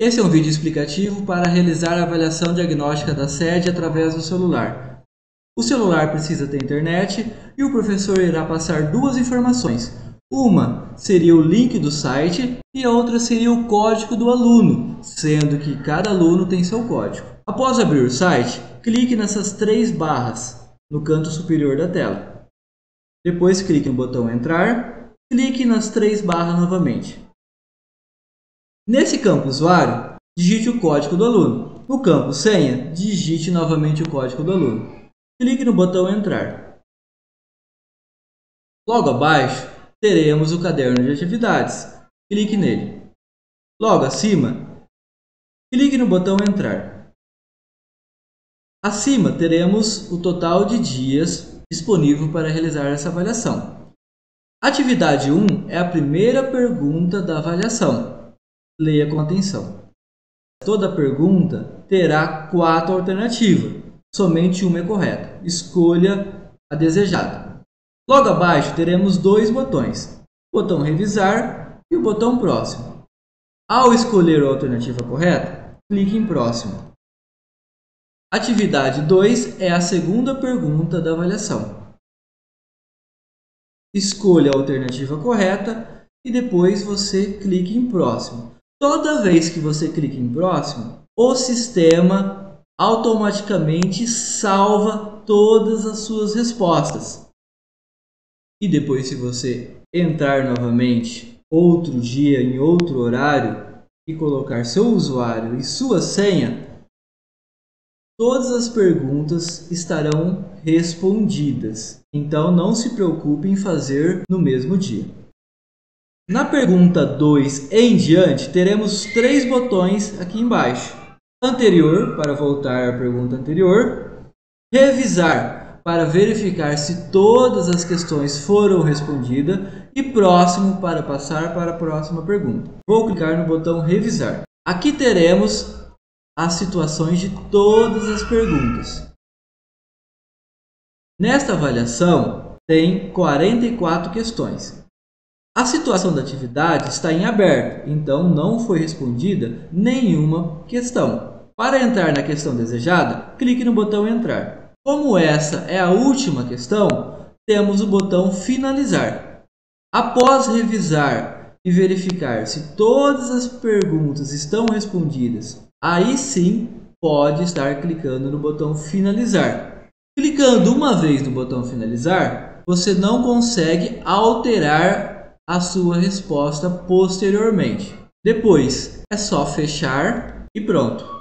Esse é um vídeo explicativo para realizar a avaliação diagnóstica da sede através do celular. O celular precisa ter internet e o professor irá passar duas informações. Uma seria o link do site e a outra seria o código do aluno, sendo que cada aluno tem seu código. Após abrir o site, clique nessas três barras no canto superior da tela. Depois clique no botão Entrar, clique nas três barras novamente. Nesse campo usuário, digite o código do aluno. No campo senha, digite novamente o código do aluno. Clique no botão entrar. Logo abaixo, teremos o caderno de atividades. Clique nele. Logo acima, clique no botão entrar. Acima teremos o total de dias disponível para realizar essa avaliação. Atividade 1 é a primeira pergunta da avaliação. Leia com atenção. Toda pergunta terá quatro alternativas. Somente uma é correta. Escolha a desejada. Logo abaixo teremos dois botões: o botão revisar e o botão próximo. Ao escolher a alternativa correta, clique em próximo. Atividade 2 é a segunda pergunta da avaliação. Escolha a alternativa correta e depois você clique em próximo. Toda vez que você clica em próximo, o sistema automaticamente salva todas as suas respostas. E depois, se você entrar novamente outro dia, em outro horário, e colocar seu usuário e sua senha, todas as perguntas estarão respondidas. Então não se preocupe em fazer no mesmo dia. Na pergunta 2 em diante, teremos três botões aqui embaixo. Anterior, para voltar à pergunta anterior. Revisar, para verificar se todas as questões foram respondidas. E próximo, para passar para a próxima pergunta. Vou clicar no botão revisar. Aqui teremos as situações de todas as perguntas. Nesta avaliação, tem 44 questões. A situação da atividade está em aberto, então não foi respondida nenhuma questão. Para entrar na questão desejada, clique no botão Entrar. Como essa é a última questão, temos o botão Finalizar. Após revisar e verificar se todas as perguntas estão respondidas, aí sim pode estar clicando no botão Finalizar. Clicando uma vez no botão Finalizar, você não consegue alterar a sua resposta posteriormente. Depois é só fechar e pronto.